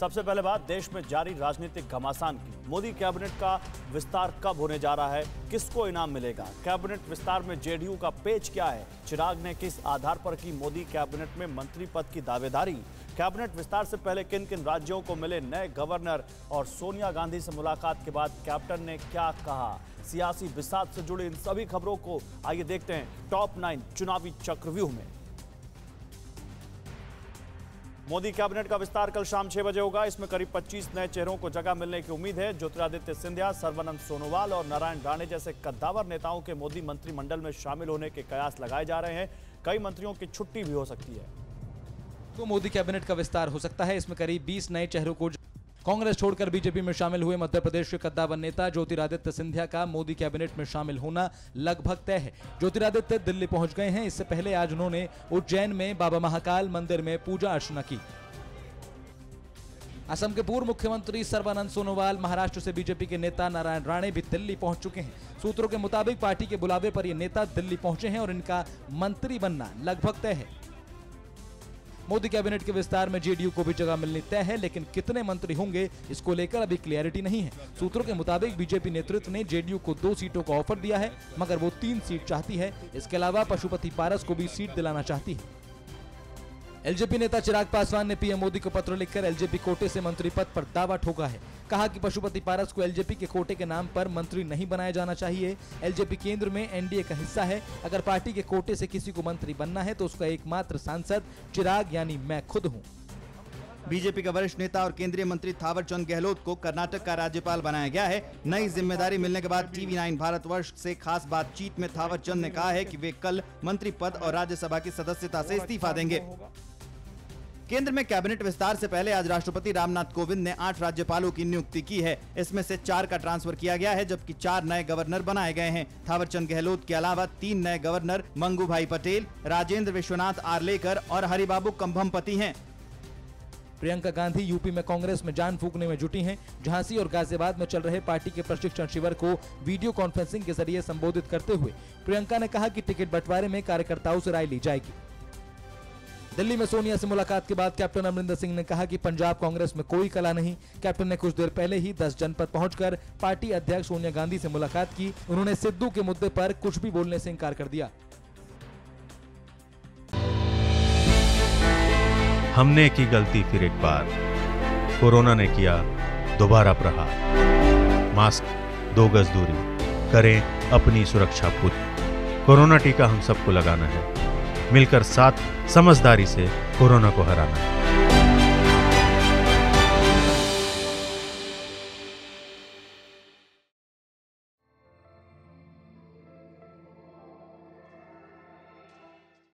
सबसे पहले बात, देश में जारी राजनीतिक घमासान की। मोदी कैबिनेट का विस्तार कब होने जा रहा है? किसको इनाम मिलेगा? कैबिनेट विस्तार में जेडीयू का पेच क्या है? चिराग ने किस आधार पर की मोदी कैबिनेट में मंत्री पद की दावेदारी? कैबिनेट विस्तार से पहले किन किन राज्यों को मिले नए गवर्नर? और सोनिया गांधी से मुलाकात के बाद कैप्टन ने क्या कहा? सियासी विसाद से जुड़ी इन सभी खबरों को आइए देखते हैं टॉप नाइन चुनावी चक्रव्यूह में। मोदी कैबिनेट का विस्तार कल शाम छह बजे होगा। इसमें करीब 25 नए चेहरों को जगह मिलने की उम्मीद है। ज्योतिरादित्य सिंधिया, सर्वानंद सोनोवाल और नारायण राणे जैसे कद्दावर नेताओं के मोदी मंत्रिमंडल में शामिल होने के कयास लगाए जा रहे हैं। कई मंत्रियों की छुट्टी भी हो सकती है। तो मोदी कैबिनेट का विस्तार हो सकता है। इसमें करीब 20 नए चेहरों को कांग्रेस छोड़कर बीजेपी में शामिल हुए मध्य प्रदेश के कद्दावर नेता ज्योतिरादित्य सिंधिया का मोदी कैबिनेट में शामिल होना लगभग तय है। ज्योतिरादित्य दिल्ली पहुँच गए हैं। इससे पहले आज उन्होंने उज्जैन में बाबा महाकाल मंदिर में पूजा अर्चना की। असम के पूर्व मुख्यमंत्री सर्बानंद सोनोवाल, महाराष्ट्र से बीजेपी के नेता नारायण राणे भी दिल्ली पहुँच चुके हैं। सूत्रों के मुताबिक पार्टी के बुलावे पर ये नेता दिल्ली पहुँचे हैं और इनका मंत्री बनना लगभग तय है। मोदी कैबिनेट के विस्तार में जेडीयू को भी जगह मिलनी तय है, लेकिन कितने मंत्री होंगे, इसको लेकर अभी क्लियरिटी नहीं है। सूत्रों के मुताबिक बीजेपी नेतृत्व ने जेडीयू को दो सीटों का ऑफ़र दिया है, मगर वो तीन सीट चाहती है। इसके अलावा पशुपति पारस को भी सीट दिलाना चाहती है। एलजेपी नेता चिराग पासवान ने पीएम मोदी को पत्र लिखकर एलजेपी कोटे से मंत्री पद पर दावा ठोका है। कहा कि पशुपति पारस को एलजेपी के कोटे के नाम पर मंत्री नहीं बनाया जाना चाहिए। एलजेपी केंद्र में एनडीए का हिस्सा है। अगर पार्टी के कोटे से किसी को मंत्री बनना है तो उसका एकमात्र सांसद चिराग यानी मैं खुद हूँ। बीजेपी का वरिष्ठ नेता और केंद्रीय मंत्री थावरचंद गहलोत को कर्नाटक का राज्यपाल बनाया गया है। नई ज़िम्मेदारी मिलने के बाद टीवी नाइन भारतवर्ष से खास बातचीत में थावरचंद ने कहा है कि वे कल मंत्री पद और राज्यसभा की सदस्यता से इस्तीफा देंगे। केंद्र में कैबिनेट विस्तार से पहले आज राष्ट्रपति रामनाथ कोविंद ने आठ राज्यपालों की नियुक्ति की है। इसमें से चार का ट्रांसफ़र किया गया है, जबकि चार नए गवर्नर बनाए गए हैं। थावरचंद गहलोत के अलावा तीन नए गवर्नर मंगू भाई पटेल, राजेंद्र विश्वनाथ आर्लेकर और हरिबाबू कंभमपति हैं। प्रियंका गांधी यूपी में कांग्रेस में जान फूकने में जुटी हैं। झांसी और गाजियाबाद में चल रहे पार्टी के प्रशिक्षण शिविर को वीडियो कॉन्फ्रेंसिंग के ज़रिए संबोधित करते हुए प्रियंका ने कहा कि टिकट बंटवारे में कार्यकर्ताओं से राय ली जाएगी। दिल्ली में सोनिया से मुलाकात के बाद कैप्टन अमरिंदर सिंह ने कहा कि पंजाब कांग्रेस में कोई कला नहीं। कैप्टन ने कुछ देर पहले ही 10 जनपद पहुंचकर पार्टी अध्यक्ष सोनिया गांधी से मुलाकात की। उन्होंने सिद्धू के मुद्दे पर कुछ भी बोलने से इनकार कर दिया। हमने की गलती फिर एक बार। कोरोना ने किया दोबारा प्रहार। मास्क, दो गज दूरी। करें अपनी सुरक्षा पूरी कोरोना टीका हम सबको लगाना है। मिलकर साथ समझदारी से कोरोना को हराना।